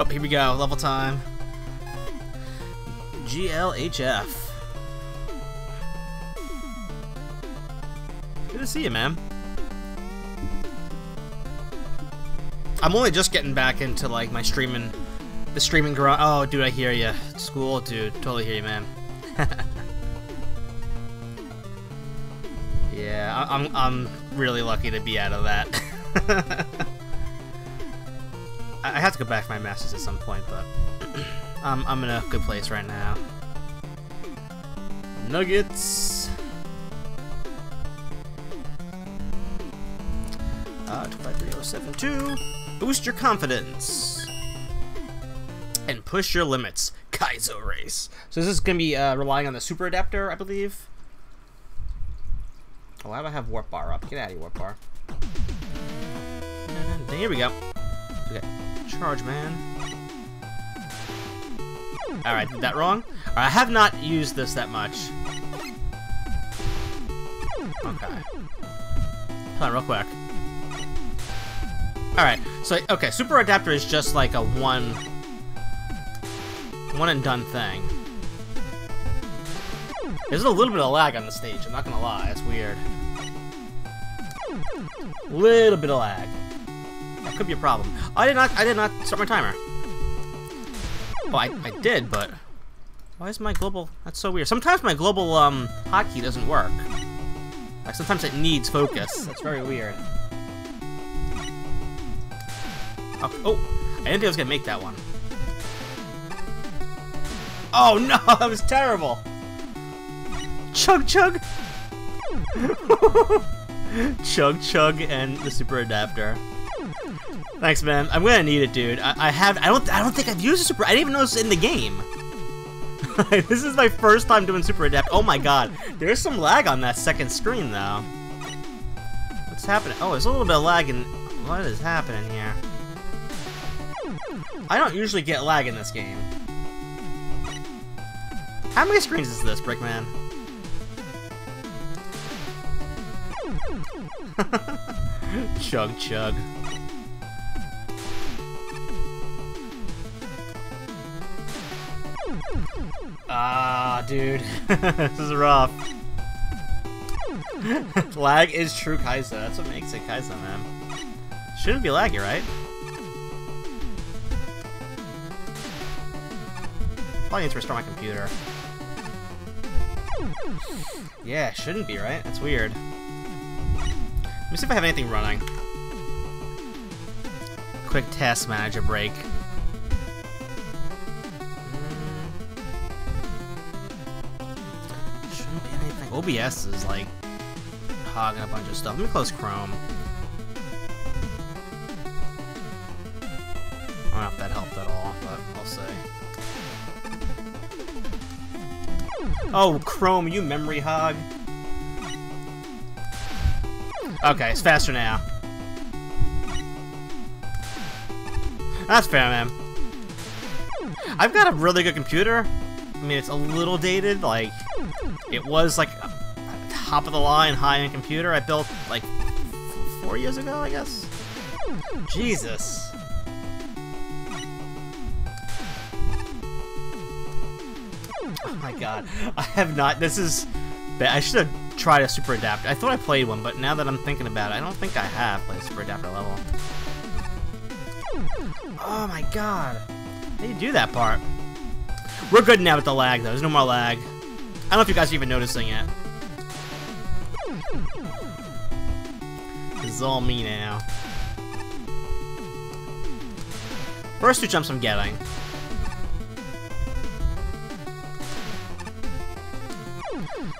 Oh, here we go. Level time. GLHF. Good to see you, man. I'm only just getting back into like my streaming, the streaming garage. Oh, dude, I hear you. School, dude, totally hear you, man. yeah, I I'm I'm really lucky to be out of that. I have to go back to my masters at some point, but I'm I'm in a good place right now. Nuggets. Uh, 253072. Boost your confidence. And push your limits. Kaizo race. So this is going to be uh, relying on the super adapter, I believe. Oh, why do I have warp bar up? Get out of here, warp bar. Here we go. Okay. Charge, man. Alright, did that wrong? Right, I have not used this that much. Okay. Hold on real quick. Alright, so, okay, Super Adapter is just like a one... One and done thing. There's a little bit of lag on the stage, I'm not gonna lie, it's weird. Little bit of lag. That could be a problem. I did not I did not start my timer. Well, I, I did, but why is my global that's so weird. Sometimes my global um hotkey doesn't work. Like sometimes it needs focus. That's very weird. Oh, oh, I didn't think I was gonna make that one. Oh no, that was terrible. Chug chug. chug chug and the super adapter. Thanks, man. I'm gonna need it, dude. I, I, have. I don't. I don't think I've used a super. I didn't even know it's in the game. this is my first time doing super adapt. Oh my god, there's some lag on that second screen though. What's happening? Oh, there's a little bit of lag in. What is happening here? I don't usually get lag in this game. How many screens is this, Brickman? chug chug. Ah, dude. this is rough. Lag is true Kaizo. That's what makes it Kaizo, man. Shouldn't be laggy, right? Probably need to restore my computer. Yeah, shouldn't be, right? That's weird. Let me see if I have anything running. Quick task manager break. OBS is like hogging a bunch of stuff. Let me close Chrome. I don't know if that helped at all, but we'll see. Oh, Chrome, you memory hog. Okay, it's faster now. That's fair, man. I've got a really good computer. I mean, it's a little dated, like, it was like top of the line high-end computer I built like four years ago, I guess. Jesus. Oh my god, I have not. This is. I should have tried a super adapter. I thought I played one, but now that I'm thinking about it, I don't think I have played a super adapter level. Oh my god. How do you do that part? We're good now with the lag, though. There's no more lag. I don't know if you guys are even noticing it. Is all me now. First two jumps I'm getting.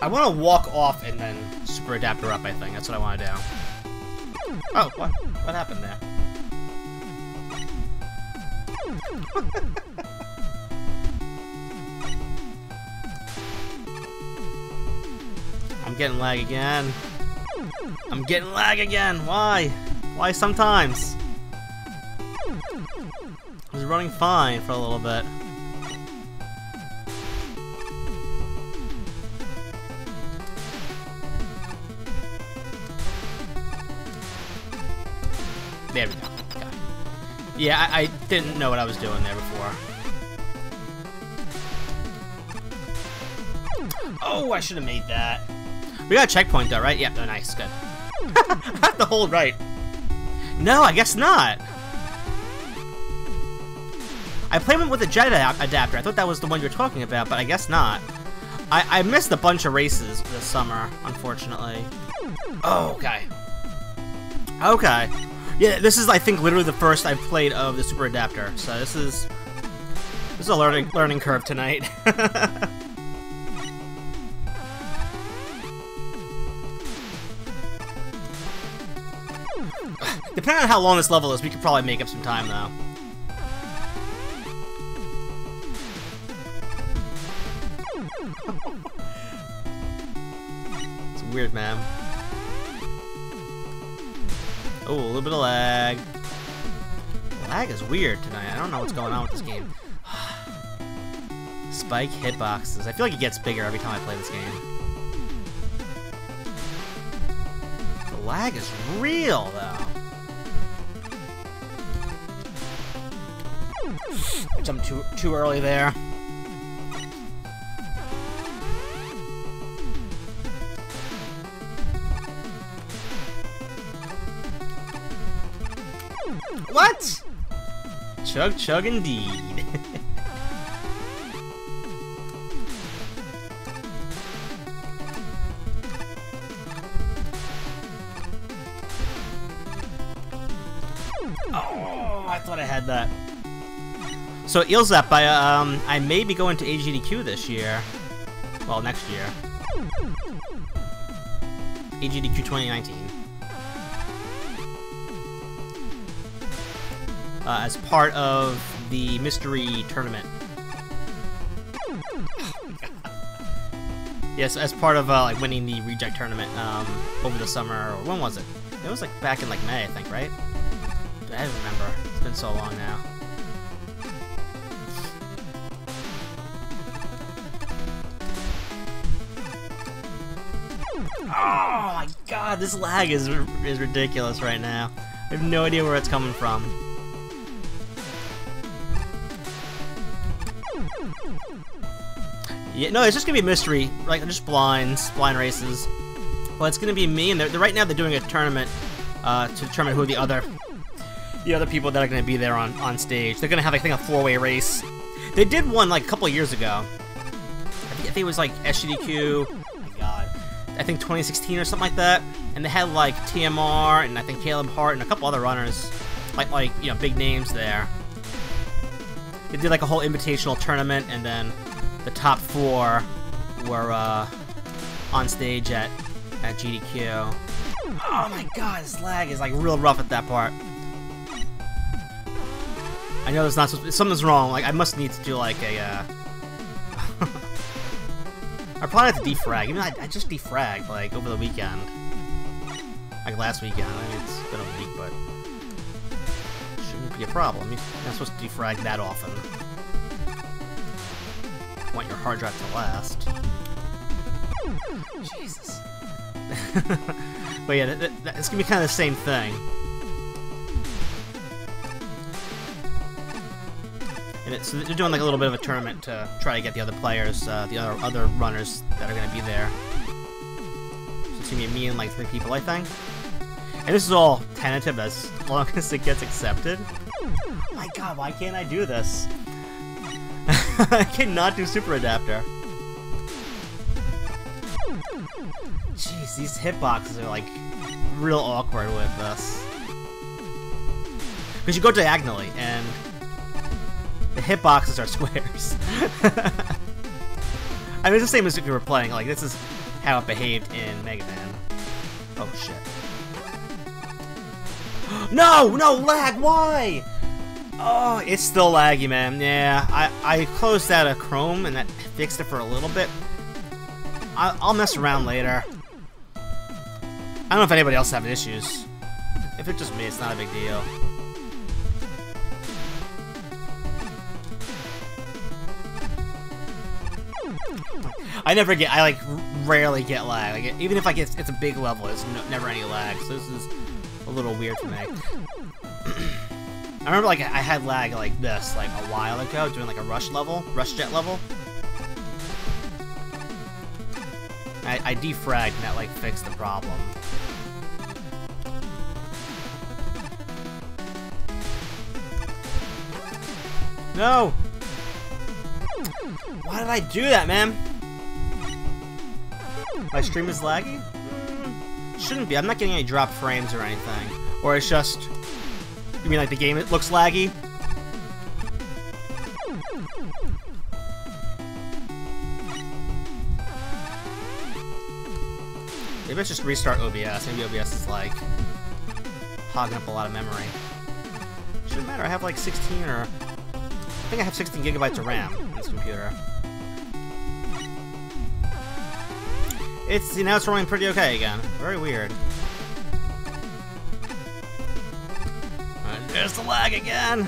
I want to walk off and then super adapter up, I think. That's what I want to do. Oh, what? What happened there? I'm getting lag again. I'm getting lag again. Why? Why sometimes? I was running fine for a little bit. There we go. Yeah, I, I didn't know what I was doing there before. Oh, I should have made that. We got a checkpoint though, right? Yep, yeah, oh, nice, good. I have to hold right. No, I guess not. I played with a jet adapter. I thought that was the one you were talking about, but I guess not. I, I missed a bunch of races this summer, unfortunately. Oh, okay. Okay. Yeah, this is, I think, literally the first I've played of the Super Adapter. So this is... This is a learning learning curve tonight. Depending on how long this level is, we could probably make up some time, though. it's weird, man. Oh, a little bit of lag. Lag is weird tonight. I don't know what's going on with this game. Spike hitboxes. I feel like it gets bigger every time I play this game. The lag is real, though. I jumped too, too early there. What? Chug chug indeed. oh, I thought I had that. So Eelzap, I um I may be going to AGDQ this year. Well, next year. AGDQ 2019. Uh, as part of the mystery tournament. yes, as part of uh, like winning the reject tournament um, over the summer. Or when was it? It was like back in like May, I think, right? I don't remember. It's been so long now. God, this lag is is ridiculous right now. I have no idea where it's coming from. Yeah, no, it's just gonna be a mystery, like just blinds, blind races. Well, it's gonna be me, and right now they're doing a tournament uh, to determine who the other the other people that are gonna be there on on stage. They're gonna have I think a four way race. They did one like a couple years ago. I think, it was like SGDQ I think 2016 or something like that, and they had like TMR and I think Caleb Hart and a couple other runners, like like you know big names there. They did like a whole invitational tournament, and then the top four were uh, on stage at at GDQ. Oh my god, this lag is like real rough at that part. I know there's not something's wrong. Like I must need to do like a. Uh, I probably have to defrag. Even I, I just defragged, like, over the weekend. Like, last weekend. I mean, it's been a week, but... Shouldn't be a problem. You're not supposed to defrag that often. You want your hard drive to last. Jesus. but yeah, th th it's gonna be kind of the same thing. And it's, they're doing like a little bit of a tournament to try to get the other players, uh, the other other runners that are going to be there. So it's to be me and like three people, I think. And this is all tentative as long as it gets accepted. Oh my god, why can't I do this? I cannot do Super Adapter. Jeez, these hitboxes are like real awkward with this. Because you go diagonally, and the hitboxes are squares. I mean, it's the same as if you were playing. Like, this is how it behaved in Mega Man. Oh, shit. No! No! Lag! Why? Oh, it's still laggy, man. Yeah, I, I closed out of Chrome, and that fixed it for a little bit. I, I'll mess around later. I don't know if anybody else having issues. If it's just me, it's not a big deal. I never get, I like rarely get lag. Like even if I get, it's a big level, it's no, never any lag. So this is a little weird for me. I remember like I had lag like this like a while ago doing like a rush level, rush jet level. I, I defragged and that like fixed the problem. No! Why did I do that, man? My stream is laggy? Shouldn't be. I'm not getting any drop frames or anything. Or it's just... You mean like the game it looks laggy? Maybe let's just restart OBS. Maybe OBS is like hogging up a lot of memory. Shouldn't matter. I have like 16 or I think I have 16 gigabytes of RAM this computer. It's see now it's running pretty okay again. Very weird. And there's the lag again.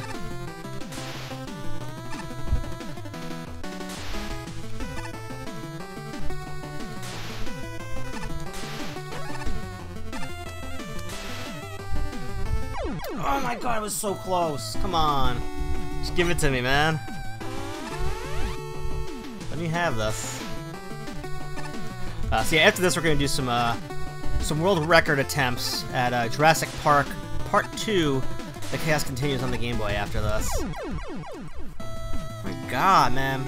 Oh my god, it was so close. Come on. Just give it to me, man. Let me have this. Uh, so yeah, after this we're gonna do some uh, some world record attempts at uh, Jurassic Park Part 2. The chaos continues on the Game Boy after this. My god, man.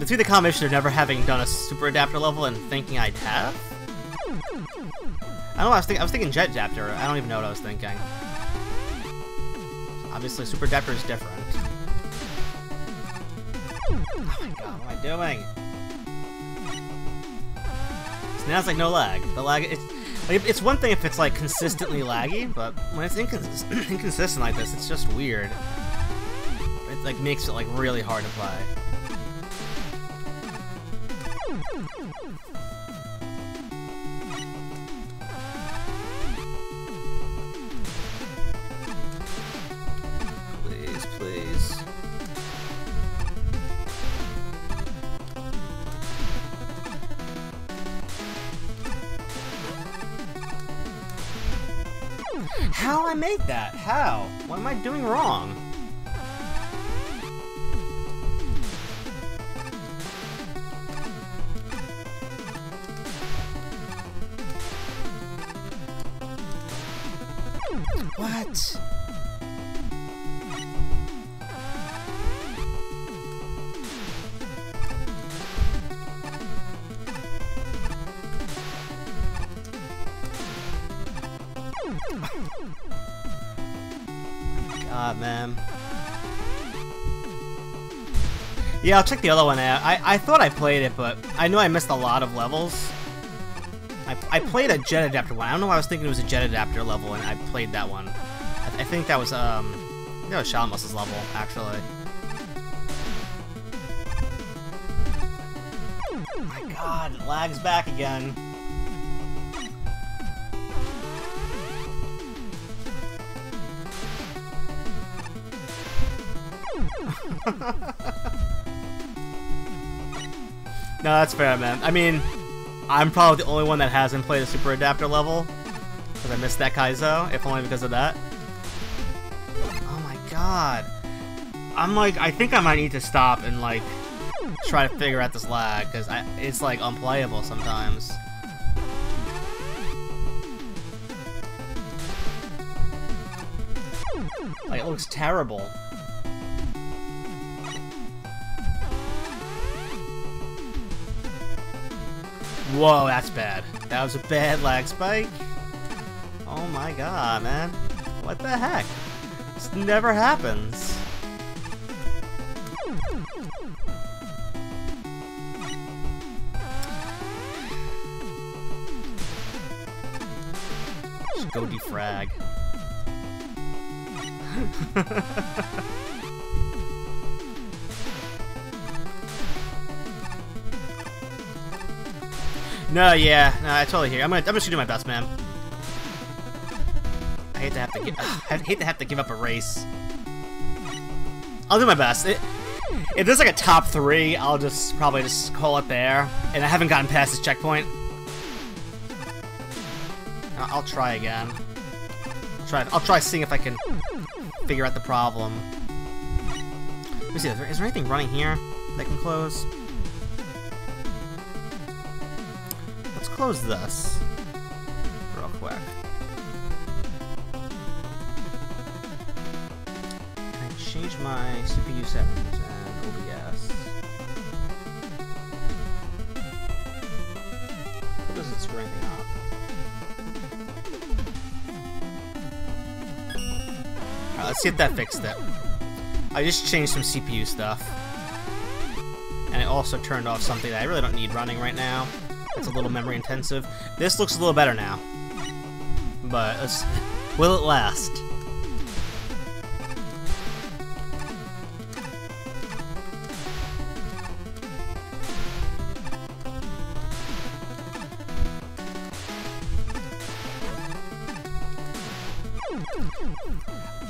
Between the combination of never having done a super adapter level and thinking I'd have? I don't know, I was, think I was thinking jet adapter. I don't even know what I was thinking. Obviously, super adapter is different. Oh my god, what am I doing? So now it's like no lag. The lag, it's, it's one thing if it's like consistently laggy, but when it's incons inconsistent like this, it's just weird. It like makes it like really hard to play. I made that? How? What am I doing wrong? Yeah, I'll check the other one out. I, I thought I played it, but I know I missed a lot of levels. I, I played a jet adapter one. I don't know why I was thinking it was a jet adapter level, and I played that one. I, I think that was, um, that was Shalamos's level, actually. Oh my god, it lags back again. no, that's fair, man. I mean, I'm probably the only one that hasn't played a Super Adapter level. Because I missed that Kaizo, if only because of that. Oh my god. I'm like, I think I might need to stop and like, try to figure out this lag, because it's like unplayable sometimes. Like, it looks terrible. Whoa, that's bad. That was a bad lag spike. Oh my god, man. What the heck? This never happens. Just go defrag. No, yeah, no, I totally hear. I'm gonna, I'm just gonna do my best, man. I hate to have to give, I hate to have to give up a race. I'll do my best. It, if there's like a top three, I'll just probably just call it there. And I haven't gotten past this checkpoint. I'll try again. I'll try. I'll try seeing if I can figure out the problem. Let me see. Is there anything running here that can close? Close this real quick. Can I change my CPU settings and OBS? What does it screw up? Alright, let's see if that fixed it. I just changed some CPU stuff. And I also turned off something that I really don't need running right now. It's a little memory intensive. This looks a little better now. But, will it last?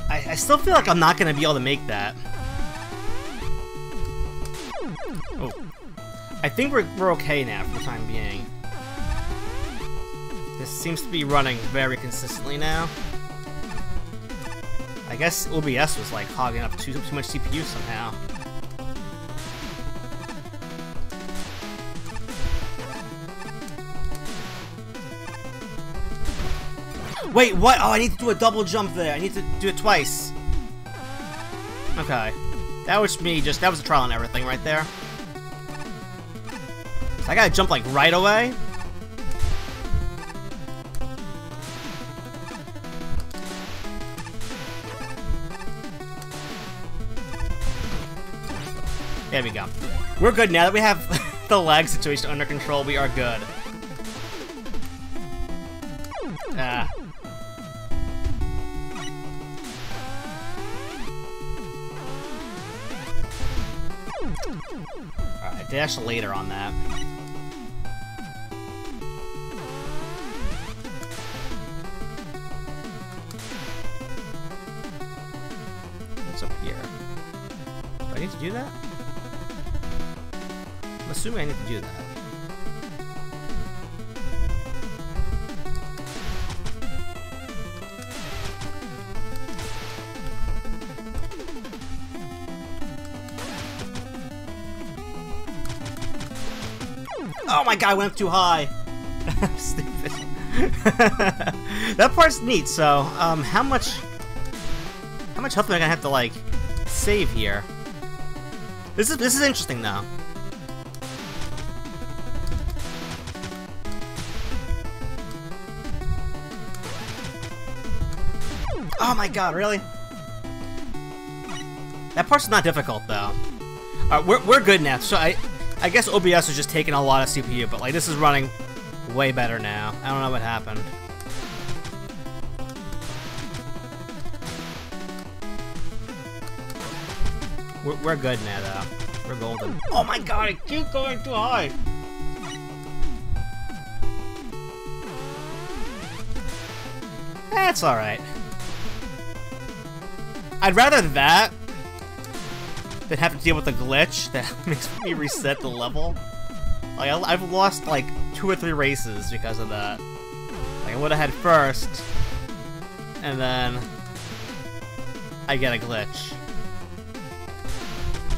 I, I still feel like I'm not going to be able to make that. Think we're, we're okay now for the time being. This seems to be running very consistently now. I guess OBS was like hogging up too, too much CPU somehow. Wait, what? Oh, I need to do a double jump there. I need to do it twice. Okay. That was me, just, that was a trial and everything right there. So I gotta jump, like, right away? There we go. We're good now that we have the lag situation under control. We are good. Ah. Alright, dash later on that. To do that? I'm assuming I need to do that. Oh my god, I went up too high. Stupid. that part's neat, so, um, how much... How much health am I gonna have to, like, save here? This is, this is interesting, though. Oh my god, really? That part's not difficult, though. Alright, we're, we're good now, so I... I guess OBS is just taking a lot of CPU, but like this is running way better now. I don't know what happened. We're, we're good now, though. We're golden. Oh my god, I keep going too high! That's alright. I'd rather that than have to deal with the glitch that makes me reset the level. Like, I, have lost, like, two or three races because of that. Like, I would have had first, and then I get a glitch.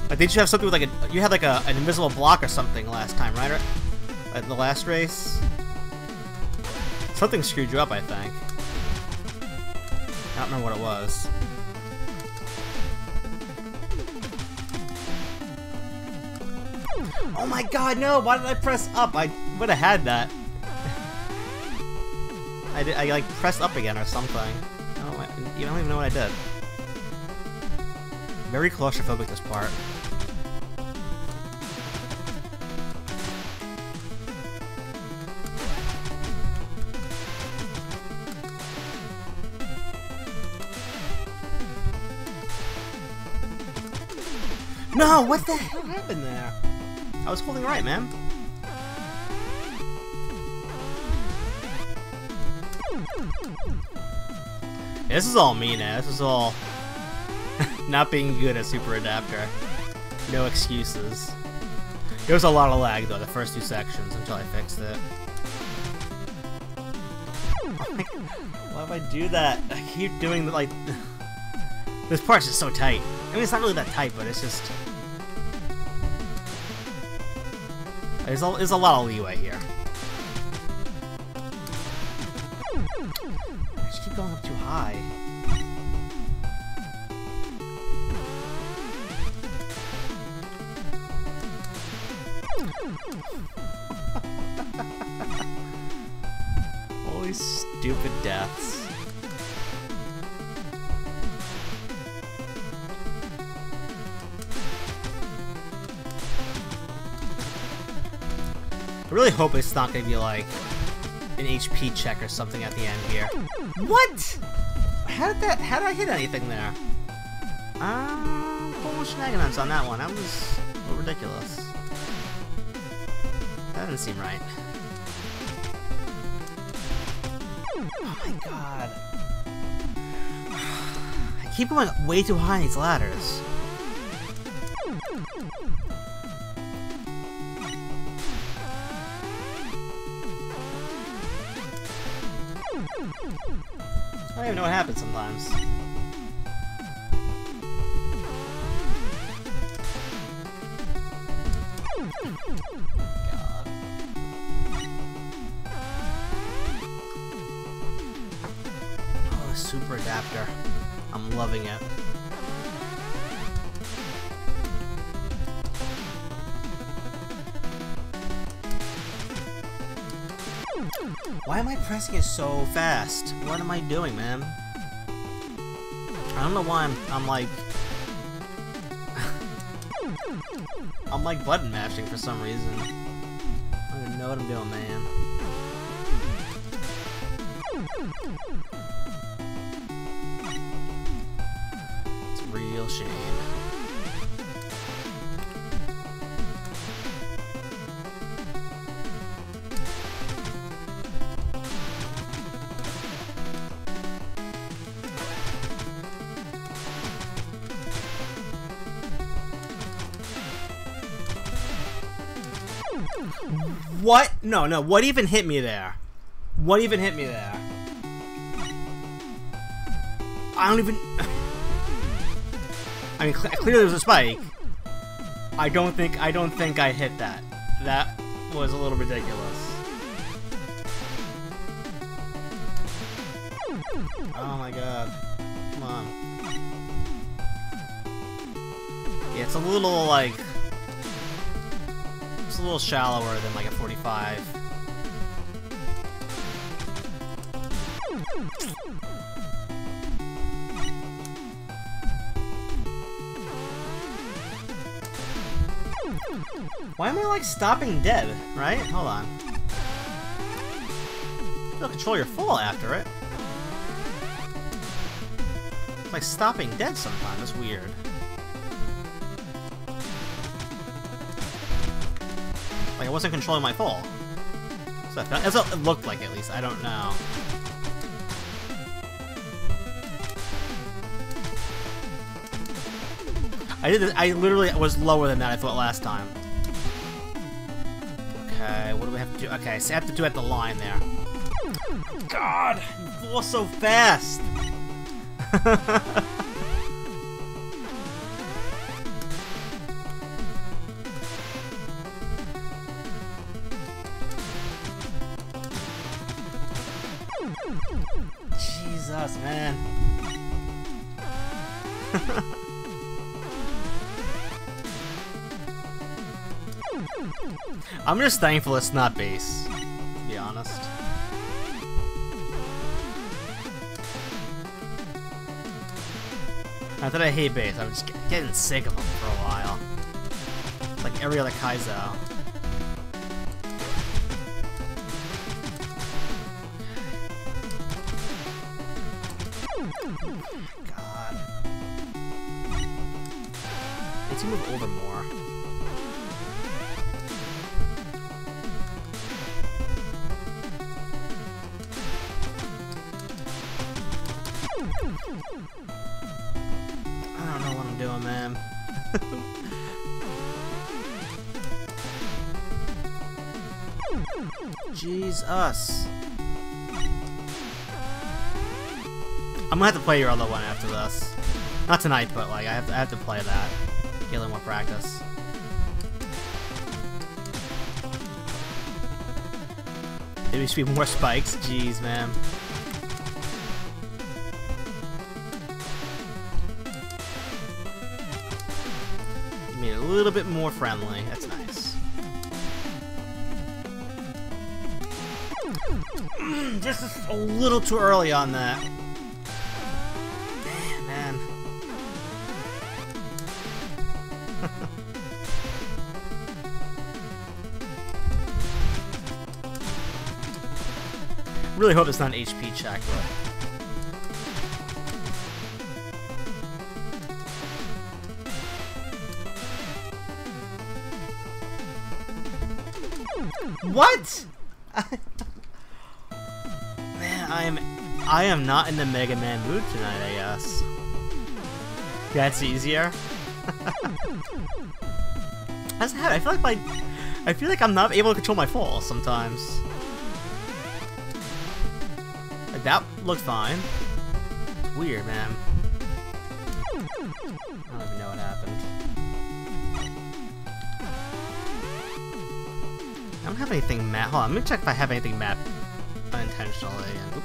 Like, did you have something with, like, a, you had, like, a, an invisible block or something last time, right? At the last race? Something screwed you up, I think. I don't remember what it was. Oh my god, no! Why did I press up? I would have had that. I, did, I like pressed up again or something. I, you don't even know what I did. Very claustrophobic this part. No, what the hell happened there? I was holding right, man. This is all me now. This is all... not being good at Super Adapter. No excuses. There was a lot of lag though, the first two sections, until I fixed it. Why do I do that? I keep doing like... this part's just so tight. I mean, it's not really that tight, but it's just... There's a, there's a lot of leeway here. I just keep going up too high. All these stupid deaths. Really hope it's not gonna be like an HP check or something at the end here. What? How did that? How did I hit anything there? Um, uh, shenanigans on that one. That was ridiculous. That didn't seem right. Oh my god. I keep going way too high in these ladders. I don't even know what happens sometimes. Oh, super adapter. I'm loving it. Why am I pressing it so fast? What am I doing, man? I don't know why I'm, I'm like... I'm like button mashing for some reason. I don't even know what I'm doing, man. It's real shame. What? No, no. What even hit me there? What even hit me there? I don't even... I mean, cl clearly there's a spike. I don't think I don't think I hit that. That was a little ridiculous. Oh my god. Come on. Yeah, it's a little like it's a little shallower than like a 45. Why am I like stopping dead, right? Hold on. You'll control your fall after it. It's like stopping dead sometimes, that's weird. Wasn't controlling my fall. So that's what it looked like at least, I don't know. I did. I literally was lower than that. I thought last time. Okay, what do we have to do? Okay, so I have to do at the line there. God, you fall so fast. just thankful it's not base, to be honest. Not that I hate base, I'm just getting sick of them for a while. Like every other Kaizo. God. Need to move over more. I don't know what I'm doing, man. Jesus. I'm gonna have to play your other one after this. Not tonight, but like I have to, I have to play that. Get a little more practice. Maybe should be more spikes. Jeez, man. Little bit more friendly. That's nice. Mm, just a little too early on that. Man. really hope it's not an HP check, but... What? Man, I am I am not in the Mega Man mood tonight, I guess. That's easier. That's how I feel like my I feel like I'm not able to control my fall sometimes. Like that looks fine. Weird, man. Have anything map. Hold on, let me check if I have anything mapped unintentionally in,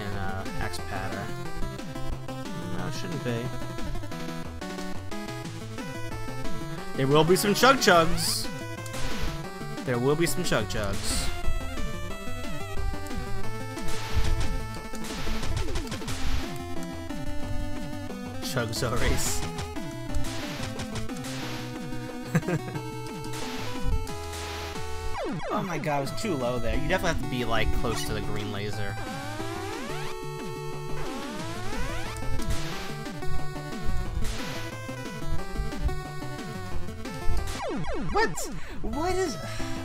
in uh, X pattern. No, shouldn't be. There will be some chug chugs. There will be some chug chugs. Chug race. oh my god, it was too low there. You definitely have to be like close to the green laser. What? What is...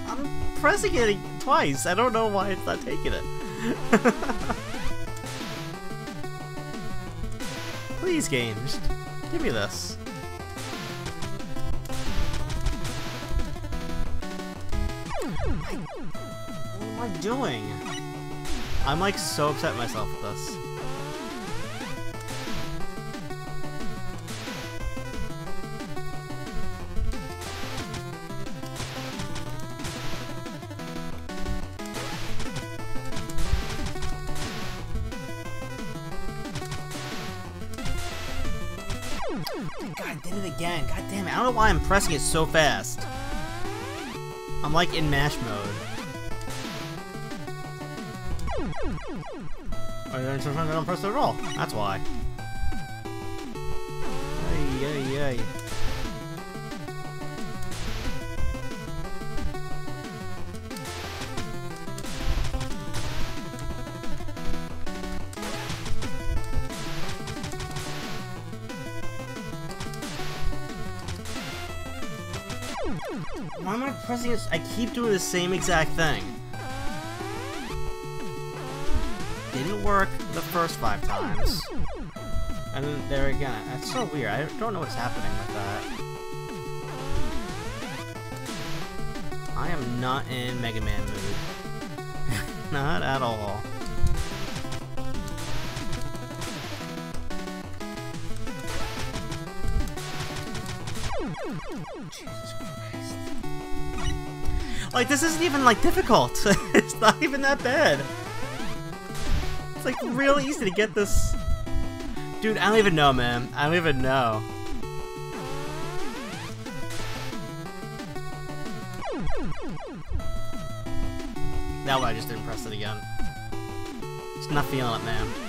I'm pressing it twice. I don't know why it's not taking it. Please, game, just give me this. Doing? I'm like so upset myself with this. God, did it again. God damn it. I don't know why I'm pressing it so fast. I'm like in mash mode. Oh, then sometimes I don't press it at all. That's why. Ay, ay, ay. Why am I pressing this? I keep doing the same exact thing. First five times. And then there again. That's so weird. I don't know what's happening with that. I am not in Mega Man mood. not at all. Jesus Christ. Like, this isn't even, like, difficult. it's not even that bad. It's, like, real easy to get this... Dude, I don't even know, man. I don't even know. That way I just didn't press it again. Just not feeling it, man.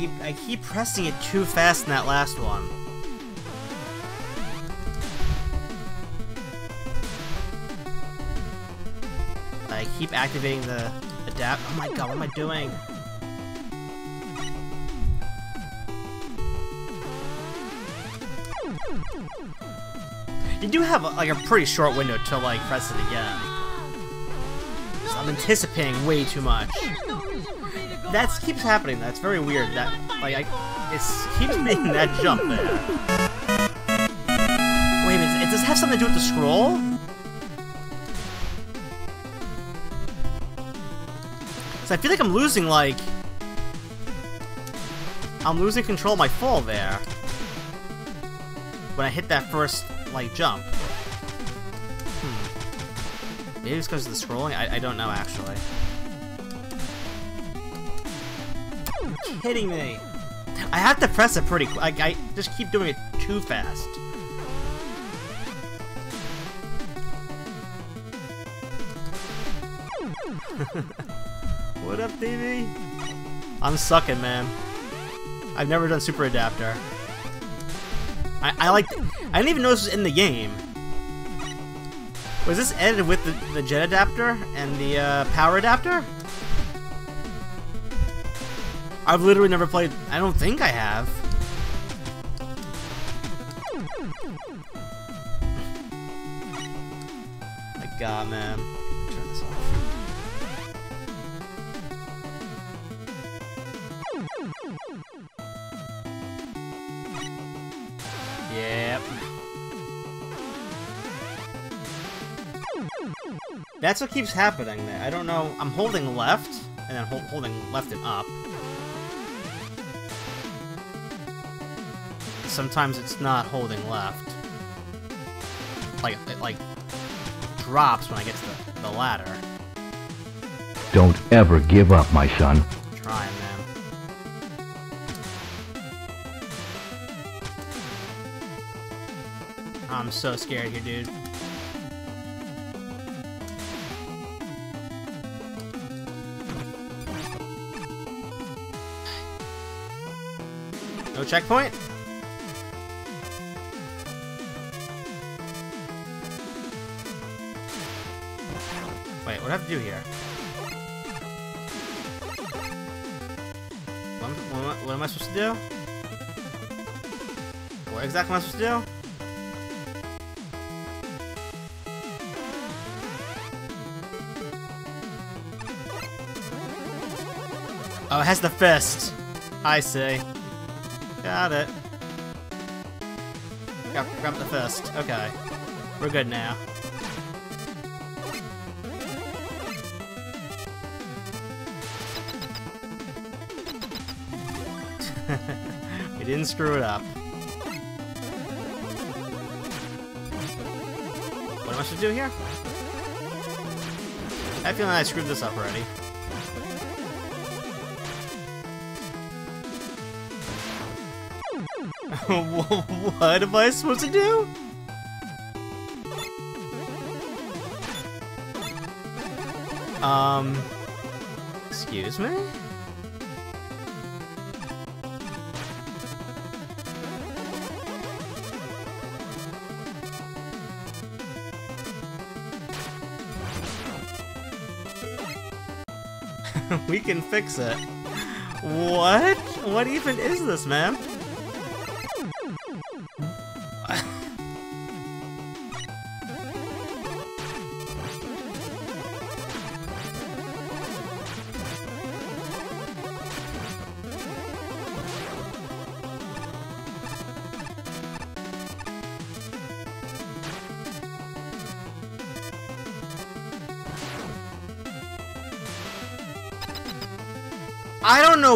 keep I keep pressing it too fast in that last one. I keep activating the adapt. Oh my god, what am I doing? You do have like a pretty short window to like press it again. So I'm anticipating way too much. That keeps happening. That's very weird. That like I, it keeps making that jump there. Wait a minute. It have something to do with the scroll? So I feel like I'm losing like I'm losing control of my fall there when I hit that first like jump. Hmm. Maybe it's because of the scrolling? I, I don't know, actually. Kidding me. I have to press it pretty quick. I, I just keep doing it too fast. what up, TV? I'm sucking, man. I've never done Super Adapter. I, I like. I didn't even know this was in the game. Was this edited with the, the jet adapter and the uh, power adapter? I've literally never played. I don't think I have. My God, man. That's what keeps happening there. I don't know. I'm holding left, and then hold, holding left and up. Sometimes it's not holding left. Like, it like drops when I get to the, the ladder. Don't ever give up, my son. Trying, man. I'm so scared here, dude. No checkpoint? Do here? What, what, what am I supposed to do? What exactly am I supposed to do? Oh, it has the fist. I see. Got it. Grab the fist. Okay. We're good now. Didn't screw it up. What am I supposed to do here? I feel like I screwed this up already. what am I supposed to do? Um, excuse me? We can fix it. What? What even is this, man?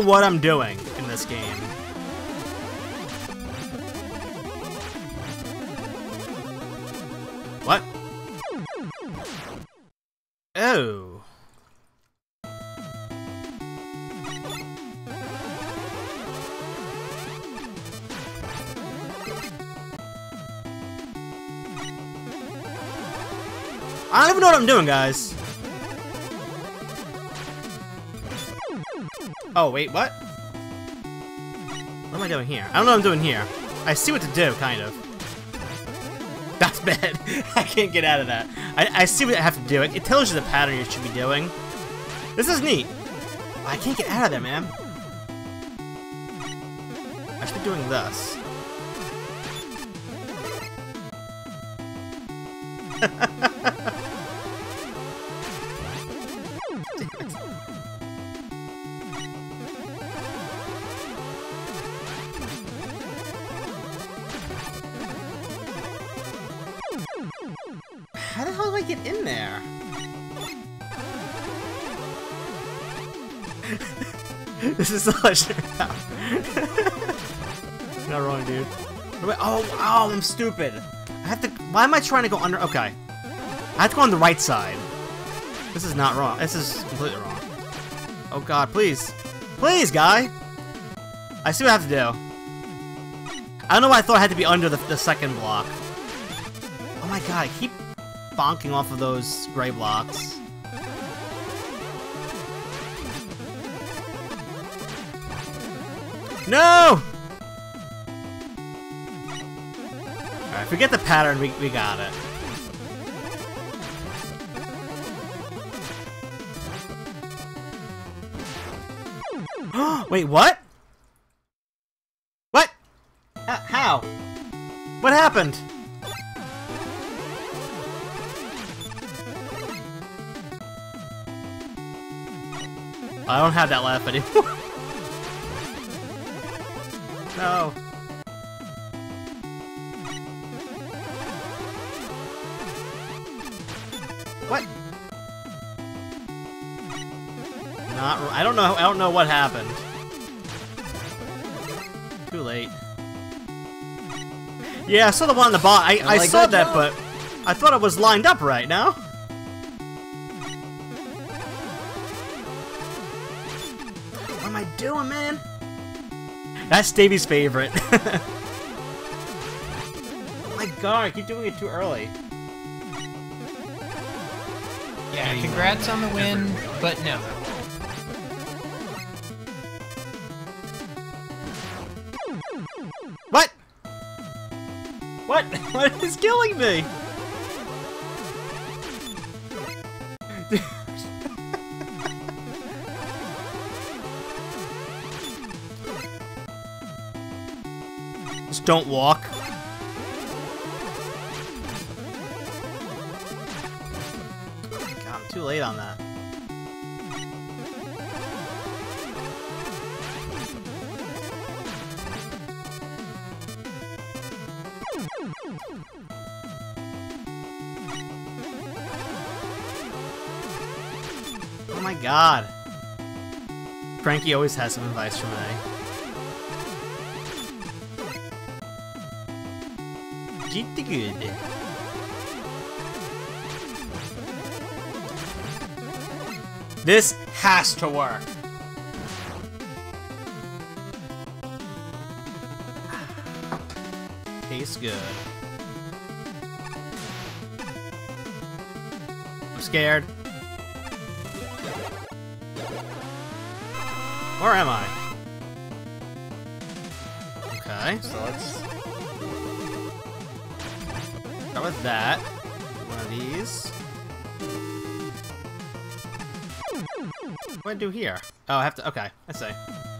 What I'm doing in this game. What? Oh. I don't even know what I'm doing, guys. Oh, wait, what? What am I doing here? I don't know what I'm doing here. I see what to do, kind of. That's bad. I can't get out of that. I, I see what I have to do. It, it tells you the pattern you should be doing. This is neat. I can't get out of there, man. I should be doing this. Is the legendary power. Not wrong, dude. Oh, oh, I'm stupid. I have to. Why am I trying to go under? Okay. I have to go on the right side. This is not wrong. This is completely wrong. Oh god, please. Please, guy! I see what I have to do. I don't know why I thought I had to be under the, the second block. Oh my god, I keep bonking off of those gray blocks. No! Alright, forget the pattern, we, we got it. Wait, what? What? H how? What happened? I don't have that laugh anymore. no. What? Not. I don't know. I don't know what happened. Too late. Yeah, I saw the one on the bottom. I, I, like saw that that, but I thought it was lined up right now. What am I doing, man? That's Davey's favorite. oh my god, I keep doing it too early. Yeah, congrats on the win, but no. What? What? What is killing me? Just don't walk. Oh god, I'm too late on that. Oh my god. Frankie always has some advice for me. Good. This has to work. Tastes good. I'm scared. Where am I? Okay, so let's with that. One of these. What do I do here? Oh, I have to. Okay, I see.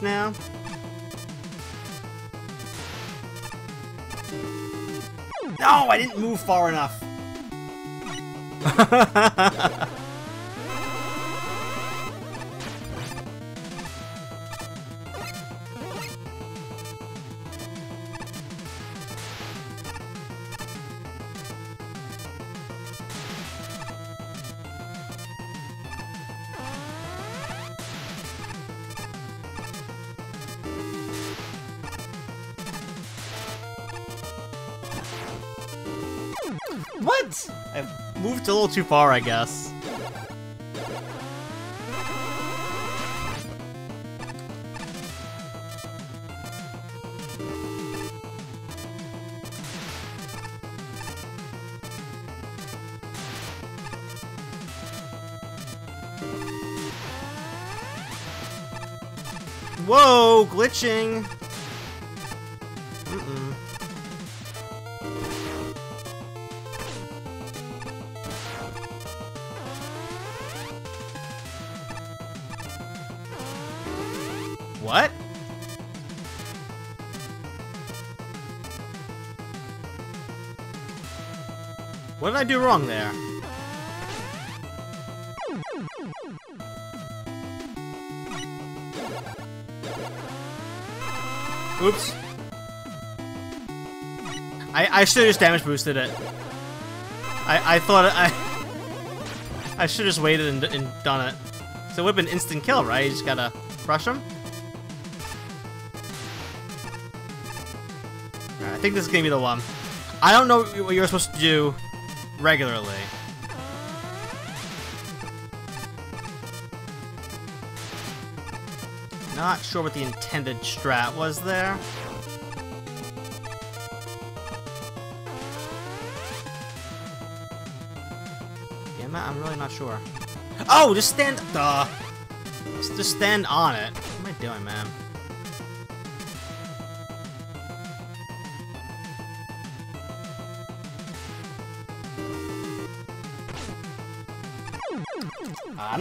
Now? No, I didn't move far enough. What? I've moved a little too far, I guess. Whoa, glitching. I do wrong there? Oops. I I should have just damage boosted it. I I thought I I should have just waited and, and done it. So it would have been instant kill, right? You just gotta rush him. I think this is gonna be the one. I don't know what you're supposed to do regularly. Not sure what the intended strat was there. Yeah, I'm, not, I'm really not sure. Oh, just stand. Duh. Just, just stand on it. What am I doing, man?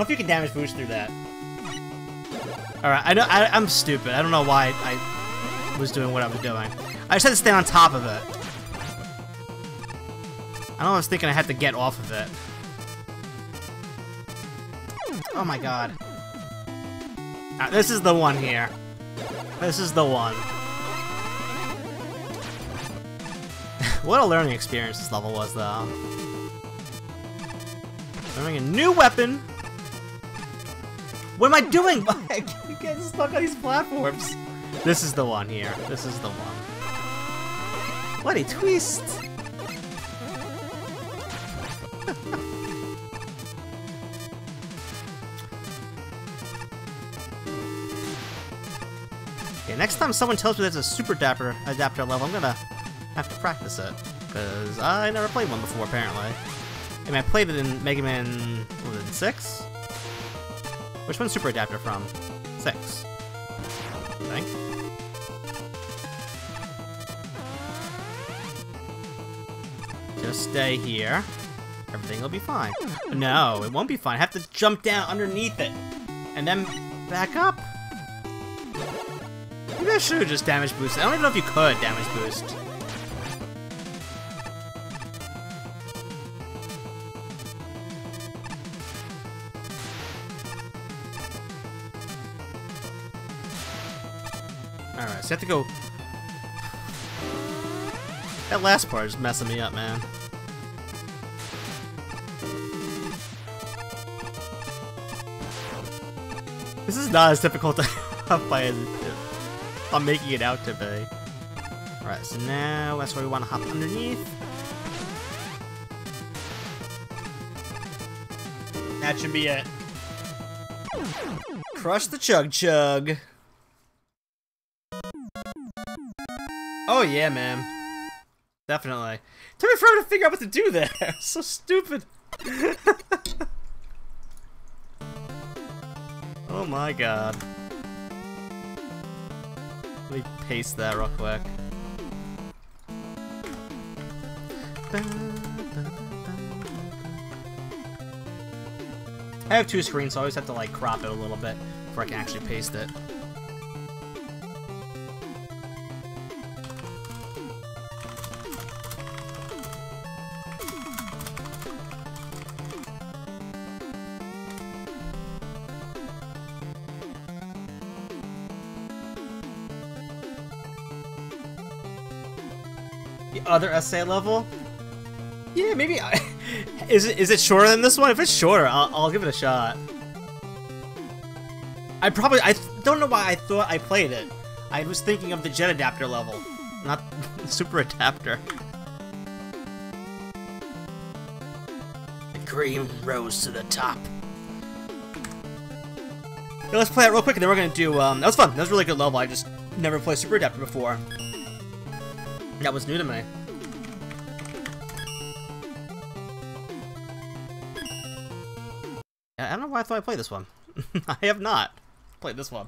Know if you can damage boost through that. Alright, I know I, I'm stupid. I don't know why I was doing what I was doing. I just had to stand on top of it. I know I was thinking I had to get off of it. Oh my god. Ah, this is the one here. This is the one. what a learning experience this level was, though. Learning a new weapon. What am I doing? I keep getting stuck on these platforms. This is the one here. This is the one. What a twist! okay, next time someone tells me there's a super adapter adapter level, I'm gonna have to practice it. Because I never played one before, apparently. I mean, I played it in Mega Man, what was it, 6? Which one's Super Adapter from? 6. I think. Just stay here. Everything will be fine. No, it won't be fine. I have to jump down underneath it. And then back up. Maybe I should have just damage boosted. I don't even know if you could damage boost. You have to go... That last part is messing me up, man. This is not as difficult to play as I'm making it out to be. Alright, so now that's where we want to hop underneath. That should be it. Crush the chug chug. Oh yeah, man. Definitely. Took me forever to figure out what to do there. so stupid. oh my god. Let me paste that real quick. I have two screens, so I always have to like crop it a little bit before I can actually paste it. Other essay level? Yeah, maybe. I, is it is it shorter than this one? If it's shorter, I'll, I'll give it a shot. I probably I don't know why I thought I played it. I was thinking of the jet adapter level, not super adapter. The cream rose to the top. Let's play it real quick, and then we're gonna do. Um, that was fun. That was a really good level. I just never played Super Adapter before. That was new to me. Why I I played this one. I have not played this one.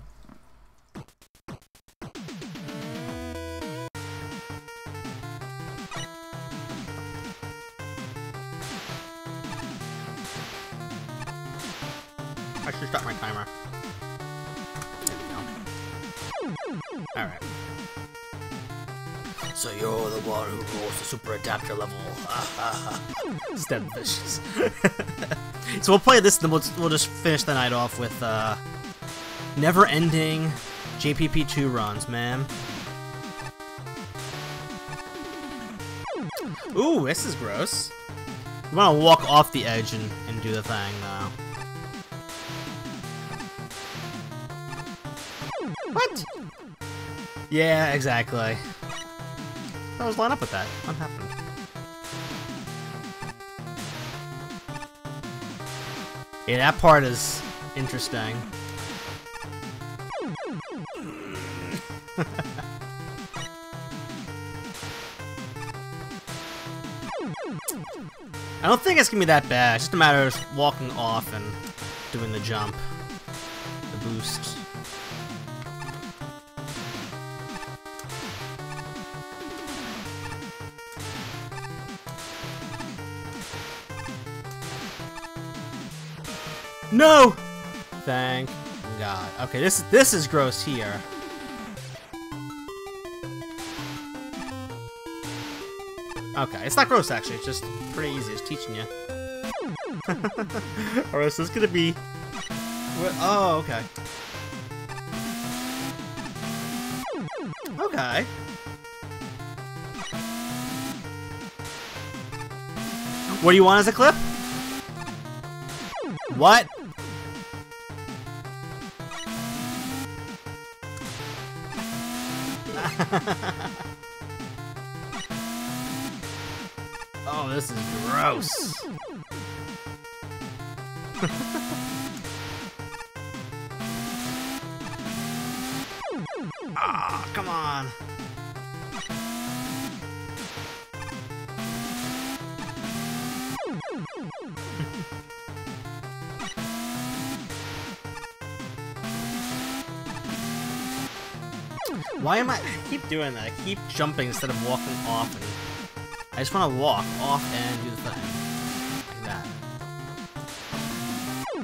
I should start my timer. There we go. Alright. So you're the one who rolls the super adapter level. Stem vicious. so we'll play this, then we'll, we'll just finish the night off with uh, never-ending JPP2 runs, man. Ooh, this is gross. You want to walk off the edge and, and do the thing, though. What? Yeah, exactly. I was line up with that. What happened? Yeah, that part is interesting. I don't think it's gonna be that bad. It's just a matter of walking off and doing the jump, the boost. No! Thank God. Okay, this this is gross here. Okay, it's not gross actually, it's just pretty easy, it's teaching you. Alright, so it's gonna be... What? Oh, okay. Okay. What do you want as a clip? What? Am I, I keep doing that? I keep jumping instead of walking off. I just want to walk off and do the thing. Like that.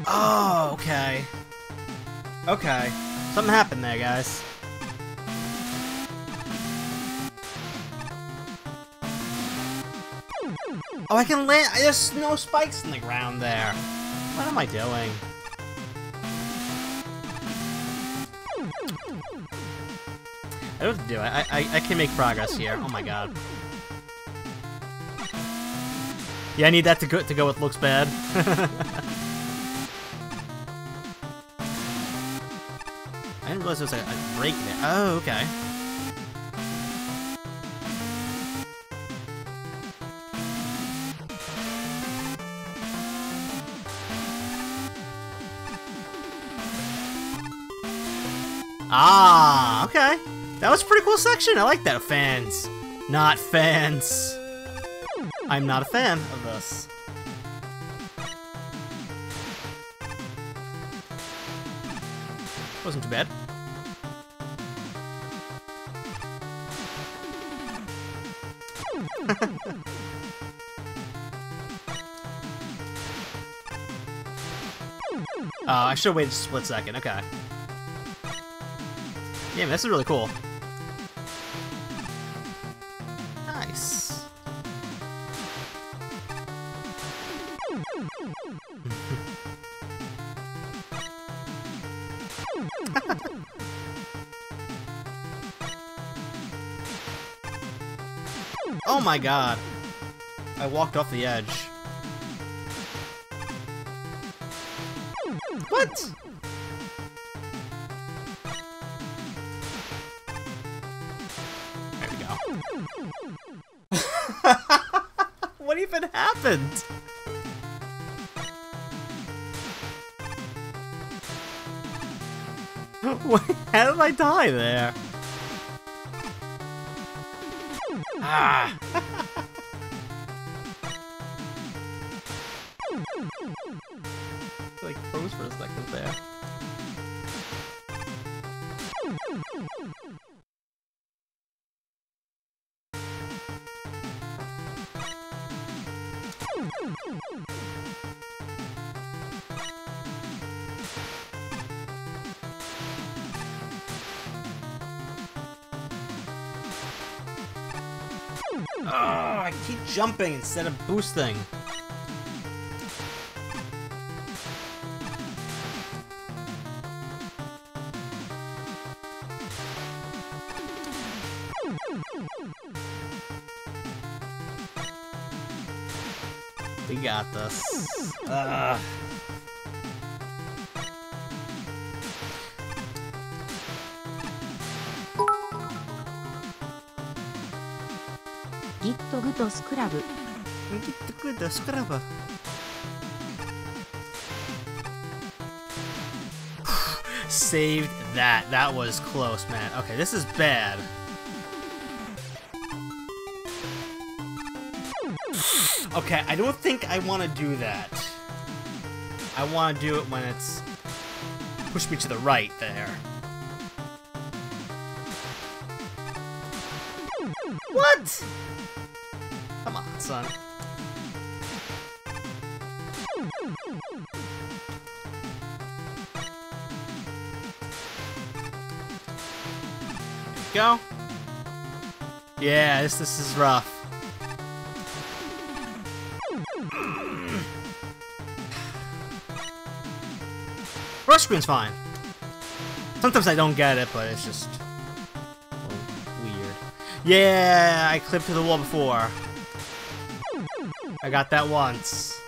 Oh, okay. Okay. Something happened there, guys. Oh, I can land- there's no spikes in the ground there. What am I doing? I don't do it. I, I, I can make progress here. Oh my god. Yeah, I need that to go to go with looks bad. I didn't realize there was a, a break there. Oh, okay. Ah, okay. That was a pretty cool section. I like that. Fans. Not fans. I'm not a fan of this. Wasn't too bad. Oh, I should have waited a split second. Okay. Yeah, this is really cool. my god. I walked off the edge. What? There we go. what even happened? How did I die there? Ah! For a second there. Oh, I keep jumping instead of boosting. got this. Ugh. Git good scrub. Git good scrub. Saved that. That was close, man. Okay, this is bad. Okay, I don't think I want to do that. I want to do it when it's... Push me to the right there. What? Come on, son. Go. Yeah, this this is rough. Screen's fine. Sometimes I don't get it, but it's just weird. Yeah, I clipped to the wall before. I got that once.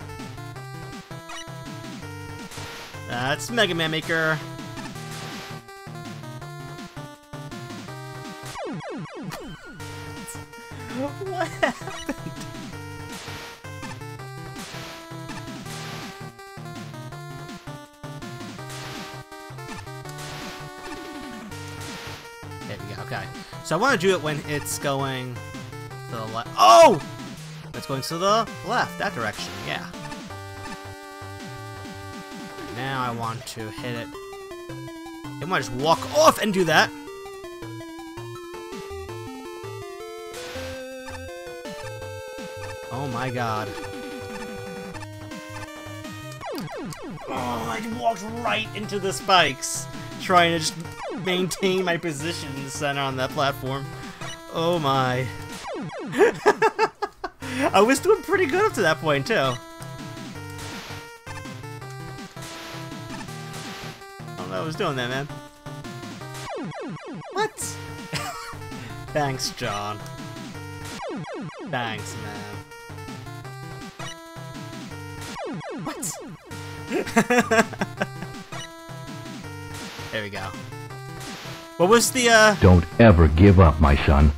That's Mega Man Maker. So I want to do it when it's going to the left. Oh! It's going to the left, that direction, yeah. Now I want to hit it. I might just walk off and do that. Oh my god. Oh, I walked right into the spikes, trying to just maintain my position in the center on that platform. Oh my. I was doing pretty good up to that point, too. I don't know I was doing that, man. What? Thanks, John. Thanks, man. What? there we go. What was the uh Don't ever give up, my son.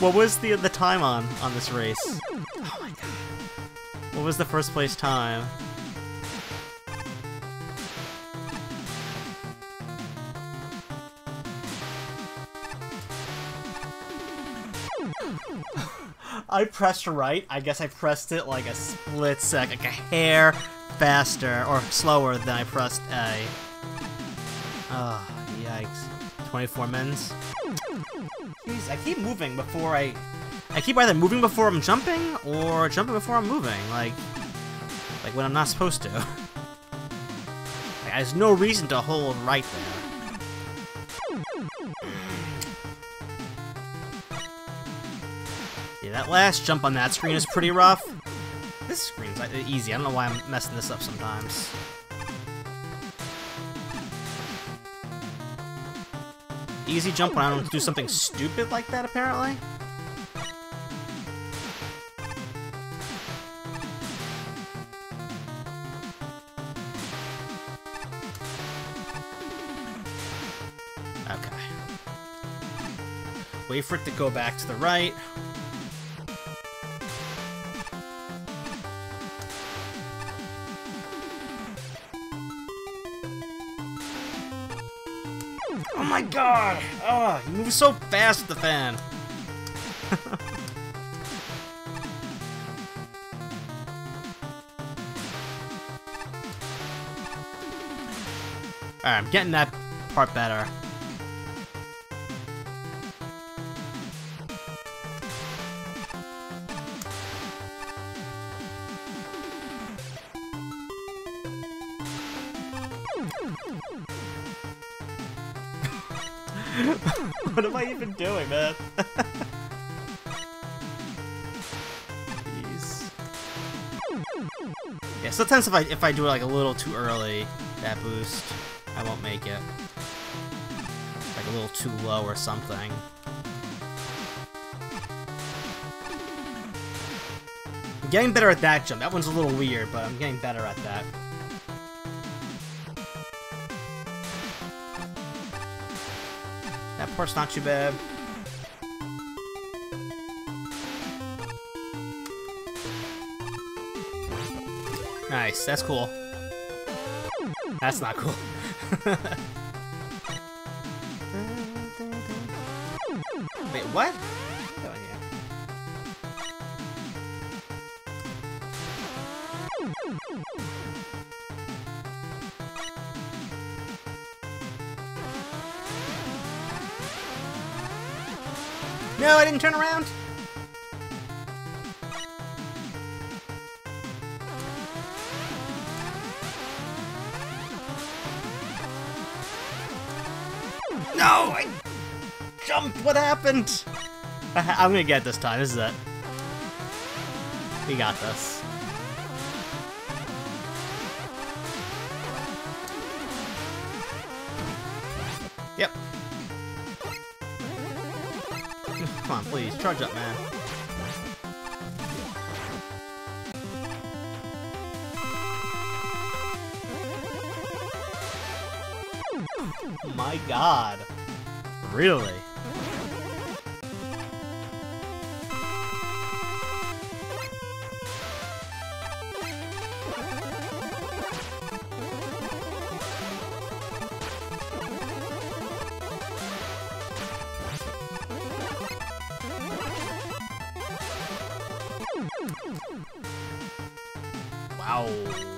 what was the the time on on this race? Oh my god. What was the first place time? I pressed right. I guess I pressed it like a split sec, like a hair faster or slower than I pressed A. Oh, yikes. 24 minutes. Jeez, I keep moving before I... I keep either moving before I'm jumping, or jumping before I'm moving, like... Like when I'm not supposed to. like, there's no reason to hold right there. That last jump on that screen is pretty rough. This screen's like, easy. I don't know why I'm messing this up sometimes. Easy jump when I don't do something stupid like that, apparently. Okay. Wait for it to go back to the right. My god! Oh, he moves so fast with the fan. Alright, I'm getting that part better. what am I even doing, man? Jeez. Yeah, sometimes if I if I do it like a little too early, that boost, I won't make it. Like a little too low or something. I'm getting better at that jump. That one's a little weird, but I'm getting better at that. Part's not too bad. Nice, that's cool. That's not cool. Wait, what? No, I didn't turn around. No, I jumped. What happened? I'm gonna get this time. This is it. We got this. Charge up, man. My god. Really? Wow.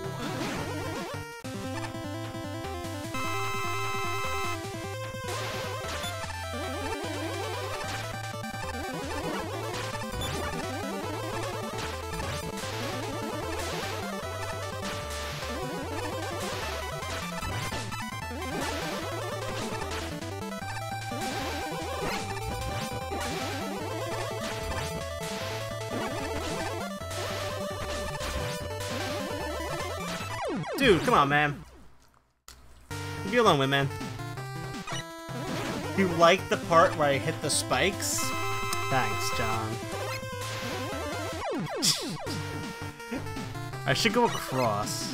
Dude, come on, man. Leave me alone, man. You like the part where I hit the spikes? Thanks, John. I should go across.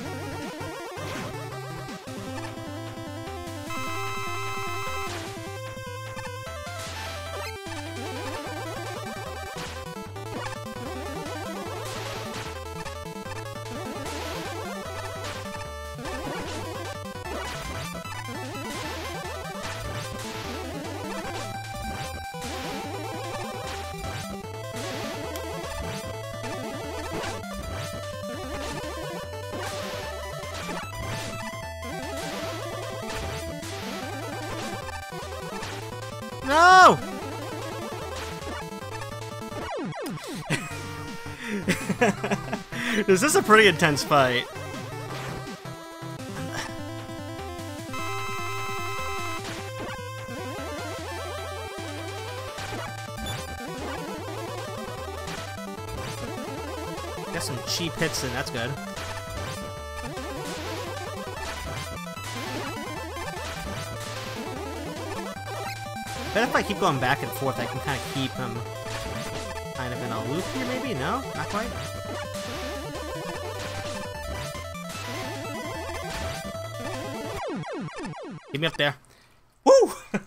This is a pretty intense fight. Got some cheap hits in, that's good. Bet if I keep going back and forth, I can kind of keep him kind of in a loop here, maybe? No? Not quite? Get me up there. Woo!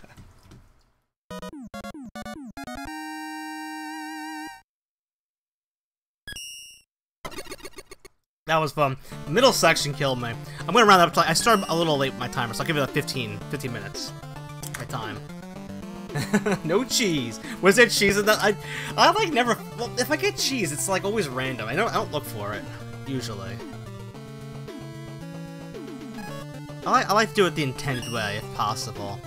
That was fun. Middle section killed me. I'm gonna round up. I started a little late with my timer, so I'll give it like 15, 15 minutes. My time. no cheese. Was there cheese in that? I, I like never. Well, if I get cheese, it's like always random. I don't. I don't look for it usually. I like. I like to do it the intended way if possible.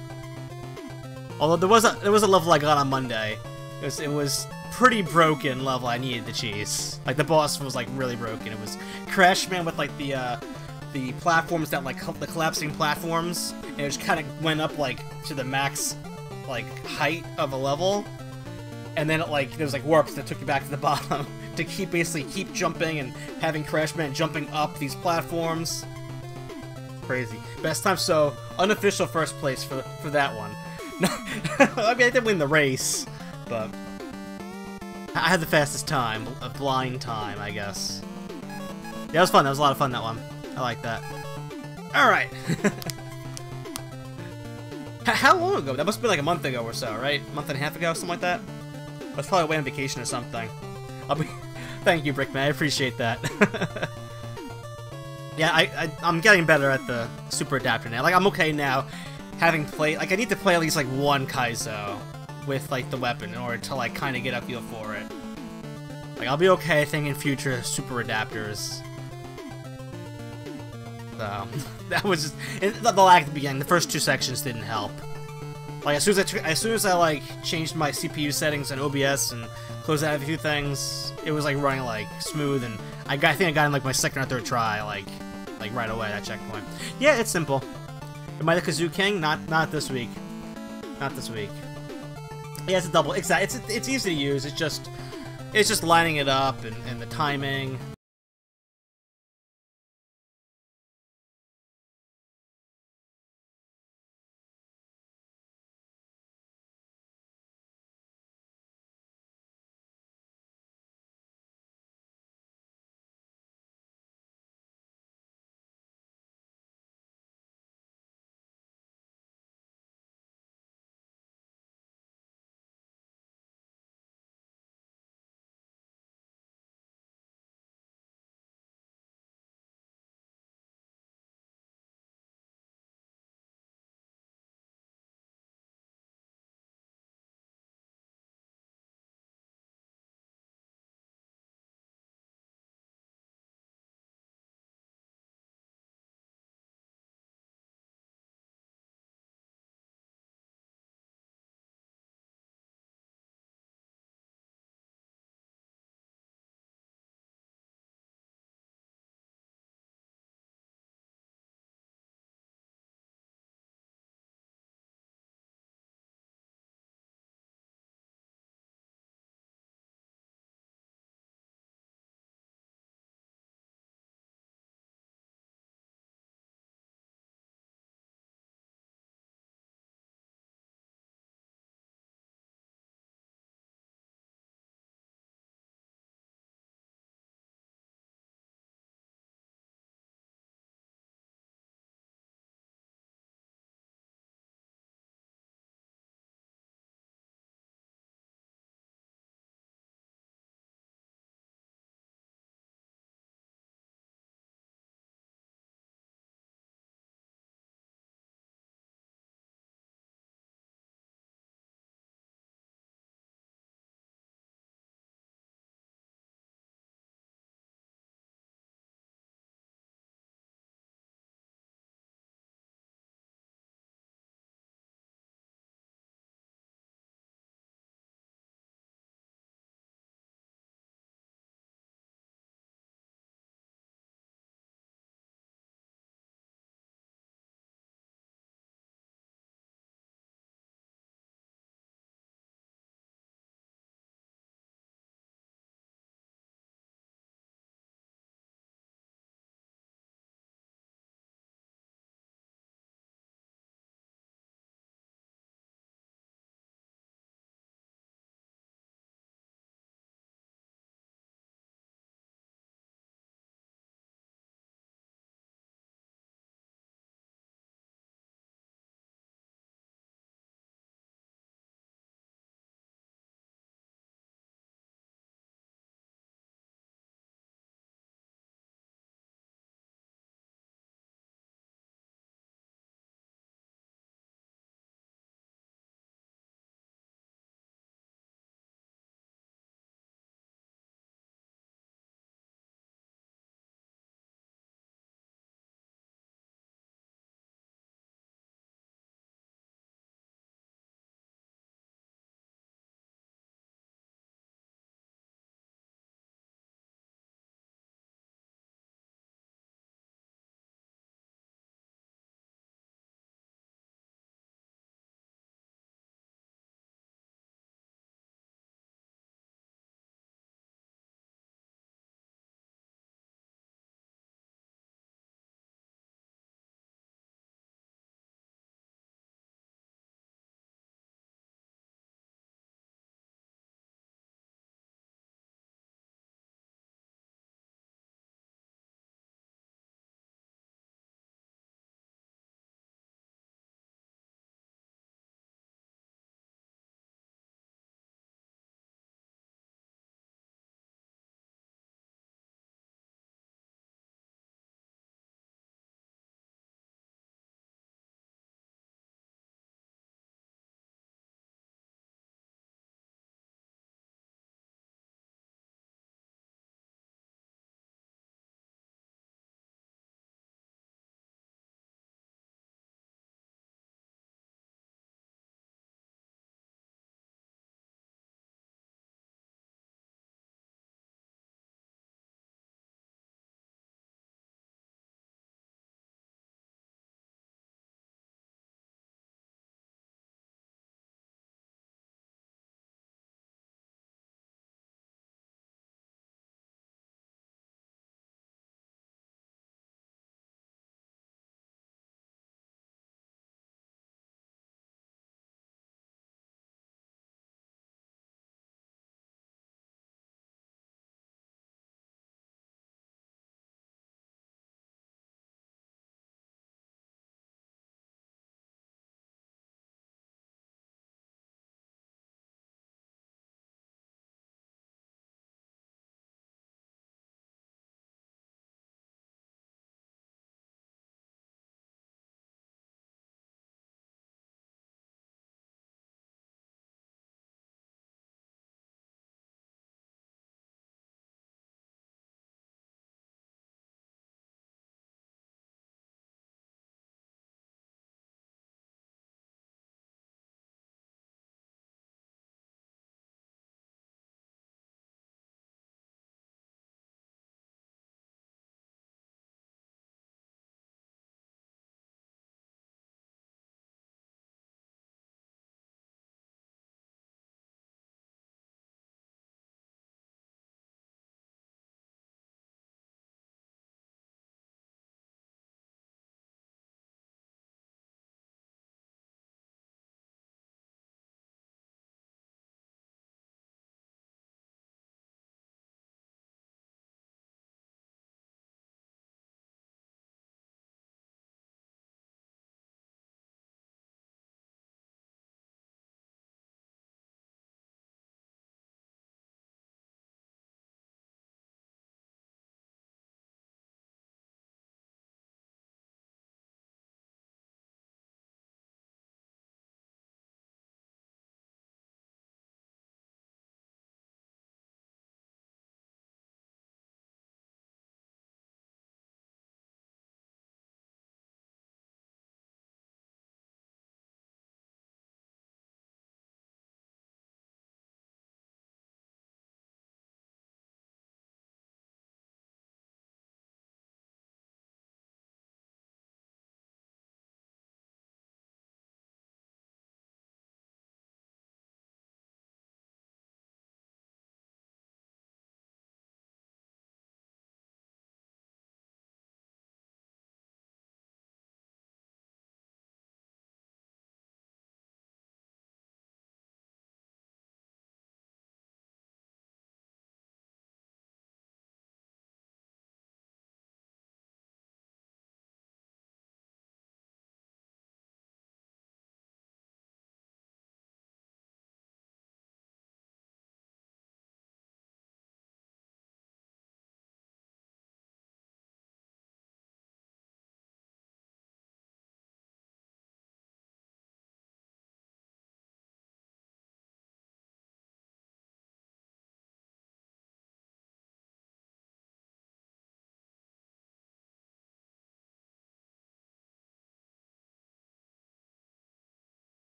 Although there was a there was a level I got on Monday. It was it was pretty broken level. I needed the cheese. Like the boss was like really broken. It was Crash Man with like the uh, the platforms that like the collapsing platforms, and it just kind of went up like to the max like height of a level, and then it like there was like warps that took you back to the bottom to keep basically keep jumping and having Crash Man jumping up these platforms. Crazy. Best time so unofficial first place for for that one. I mean I didn't win the race, but I had the fastest time, a blind time, I guess. Yeah, that was fun. That was a lot of fun. That one. I like that. All right. How long ago? That must have been like a month ago or so, right? A month and a half ago, something like that. I was probably away on vacation or something. I'll be. Thank you, Brickman. I appreciate that. Yeah, I, I I'm getting better at the super adapter now. Like I'm okay now, having played. Like I need to play at least like one Kaizo with like the weapon in order to like kind of get a feel for it. Like I'll be okay, I think, in future super adapters. So that was just the lag at the beginning. The first two sections didn't help. Like as soon as I as soon as I like changed my CPU settings and OBS and closed out a few things, it was like running like smooth and I got I think I got in like my second or third try like like right away that checkpoint. Yeah, it's simple. Am I the Kazoo King? Not not this week. Not this week. Yeah, it's a double. Exactly. It's it's easy to use. It's just it's just lining it up and, and the timing.